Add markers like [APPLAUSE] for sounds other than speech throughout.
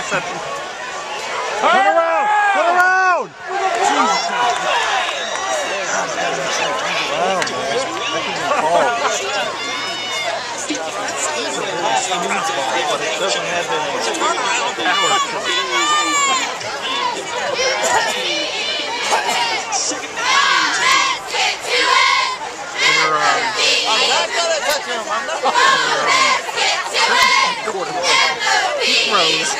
interception. Turn around! Turn around! Wow, man. That can be called. Speeds ball, but it doesn't have any power. They're, um, I'm not gonna touch him. I'm not. he throws.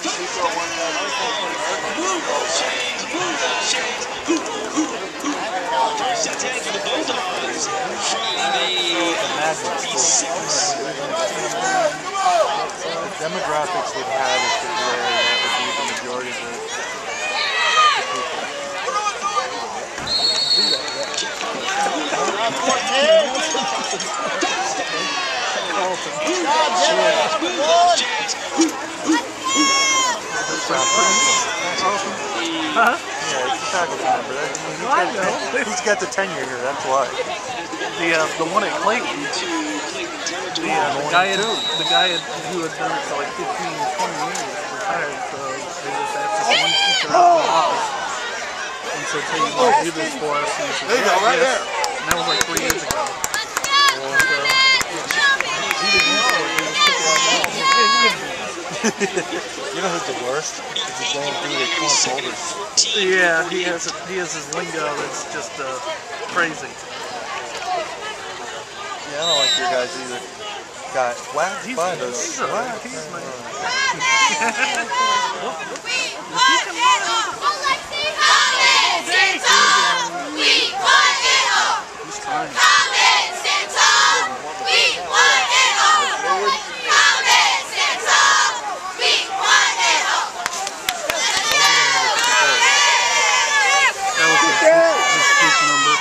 First attack for the Bulldogs from the Demographics would have it to where that would be the majority of the, the people. Huh? Yeah, it's a faculty member. That, he's, I got, know. he's got the tenure here, that's why. The uh, the one at Clayton, the, uh, the guy had, the guy had, who had done it for like 15, 20 years retired, so they just asked this one teacher out of the office and said, hey, you want to do this for us? And he said, There you go, "Yeah, right yes." there. And that was like three years ago. So, he didn't answer it, [LAUGHS] he just took it out. Yeah, yeah. You know who's the worst? Is the damn dude at Corinth Holders. Yeah, he has a, he has his lingo that's just uh, crazy. Yeah, I don't like your guys either. Got whacked He's, by those. he's, a, whacked. he's my, he's trying. That was his, his group number.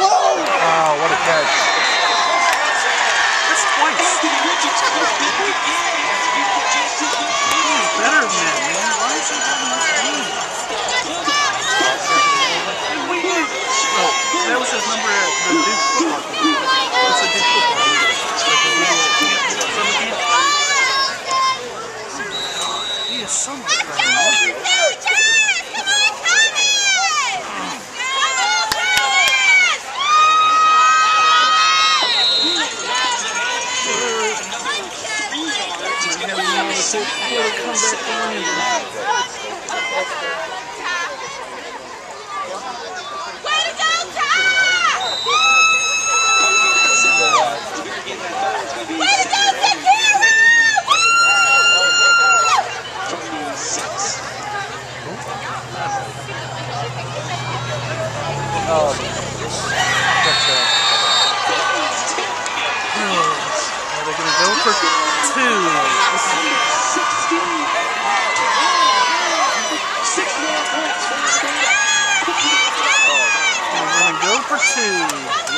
Oh, what a catch. That's twice. He's better than that, man. Why is he having this lead? Oh, that was his number at the Duke football game. It's a Duke football game. Like the video at Summit Beach. He is so much better. Um, touchdown. Are they going to go for two? This is They're going to go for two.